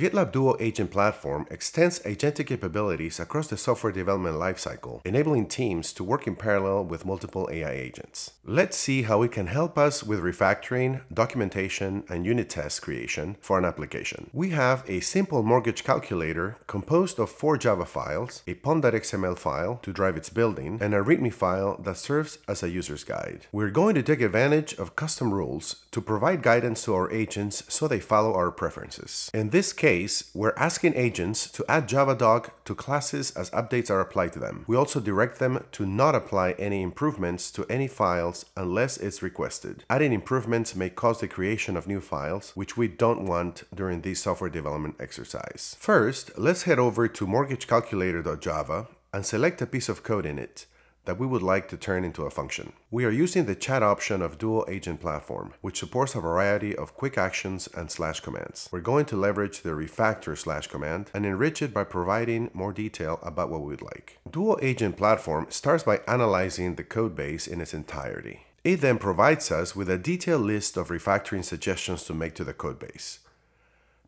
GitLab Duo Agent Platform extends agentic capabilities across the software development lifecycle, enabling teams to work in parallel with multiple AI agents. Let's see how it can help us with refactoring, documentation, and unit test creation for an application. We have a simple mortgage calculator composed of four Java files, a pom.xml file to drive its building, and a README file that serves as a user's guide. We're going to take advantage of custom rules to provide guidance to our agents so they follow our preferences. In this case, we're asking agents to add JavaDoc to classes as updates are applied to them. We also direct them to not apply any improvements to any files unless it's requested. Adding improvements may cause the creation of new files, which we don't want during this software development exercise. First, let's head over to mortgagecalculator.java and select a piece of code in it that we would like to turn into a function. We are using the chat option of Duo Agent Platform, which supports a variety of quick actions and slash commands. We're going to leverage the refactor slash command and enrich it by providing more detail about what we'd like. Duo Agent Platform starts by analyzing the code base in its entirety. It then provides us with a detailed list of refactoring suggestions to make to the codebase.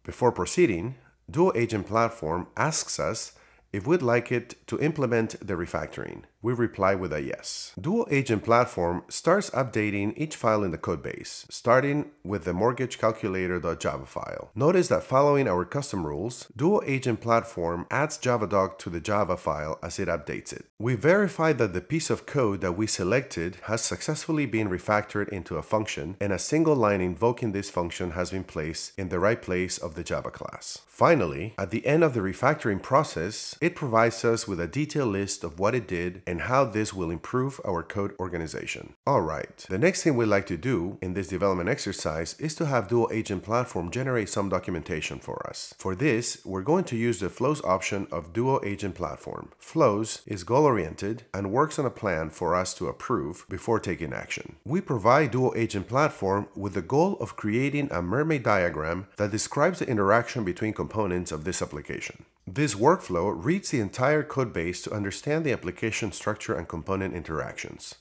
Before proceeding, Duo Agent Platform asks us if we'd like it to implement the refactoring, we reply with a yes. Duo Agent Platform starts updating each file in the codebase, starting with the mortgagecalculator.java file. Notice that following our custom rules, Duo Agent Platform adds JavaDoc to the Java file as it updates it. We verify that the piece of code that we selected has successfully been refactored into a function, and a single line invoking this function has been placed in the right place of the Java class. Finally, at the end of the refactoring process, it provides us with a detailed list of what it did and how this will improve our code organization. Alright, the next thing we'd like to do in this development exercise is to have Duo Agent Platform generate some documentation for us. For this, we're going to use the Flows option of Duo Agent Platform. Flows is goal-oriented and works on a plan for us to approve before taking action. We provide Duo Agent Platform with the goal of creating a mermaid diagram that describes the interaction between components of this application. This workflow reads the entire codebase to understand the application structure and component interactions.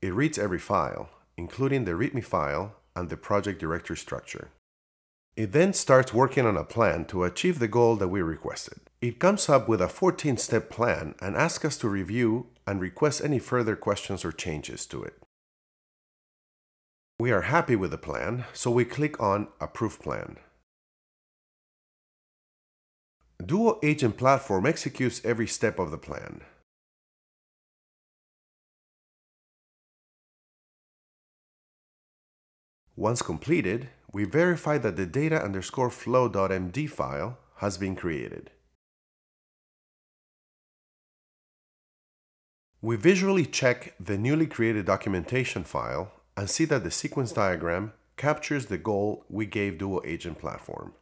It reads every file, including the README file and the project directory structure. It then starts working on a plan to achieve the goal that we requested. It comes up with a 14-step plan and asks us to review and request any further questions or changes to it. We are happy with the plan, so we click on Approve Plan. Duo Agent Platform executes every step of the plan. Once completed, we verify that the data underscore flow.md file has been created. We visually check the newly created documentation file and see that the sequence diagram captures the goal we gave Duo Agent Platform.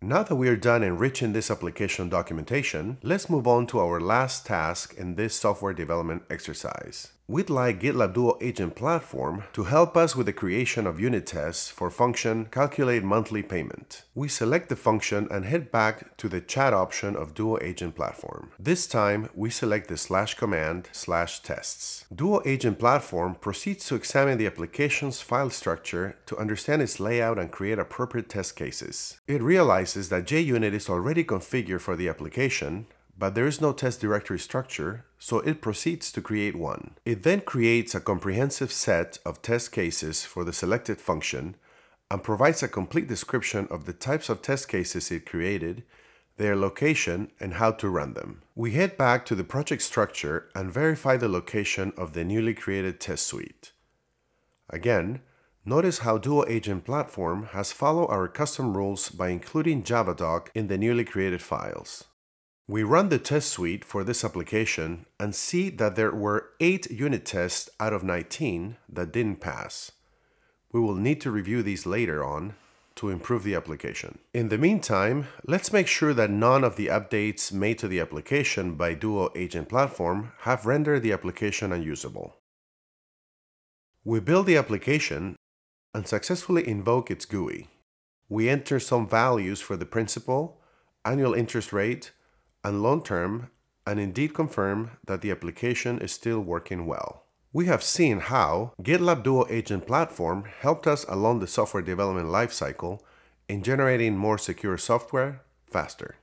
Now that we are done enriching this application documentation, let's move on to our last task in this software development exercise. We'd like GitLab Duo Agent Platform to help us with the creation of unit tests for function calculate monthly payment. We select the function and head back to the chat option of Duo Agent Platform. This time, we select the slash command slash tests. Duo Agent Platform proceeds to examine the application's file structure to understand its layout and create appropriate test cases. It realizes that JUnit is already configured for the application, but there is no test directory structure, so it proceeds to create one. It then creates a comprehensive set of test cases for the selected function and provides a complete description of the types of test cases it created, their location, and how to run them. We head back to the project structure and verify the location of the newly created test suite. Again, notice how Duo Agent Platform has followed our custom rules by including JavaDoc in the newly created files. We run the test suite for this application and see that there were 8 unit tests out of 19 that didn't pass. We will need to review these later on to improve the application. In the meantime, let's make sure that none of the updates made to the application by Duo Agent Platform have rendered the application unusable. We build the application and successfully invoke its GUI. We enter some values for the principal, annual interest rate, and long term and indeed confirm that the application is still working well. We have seen how GitLab Duo Agent Platform helped us along the software development lifecycle in generating more secure software, faster.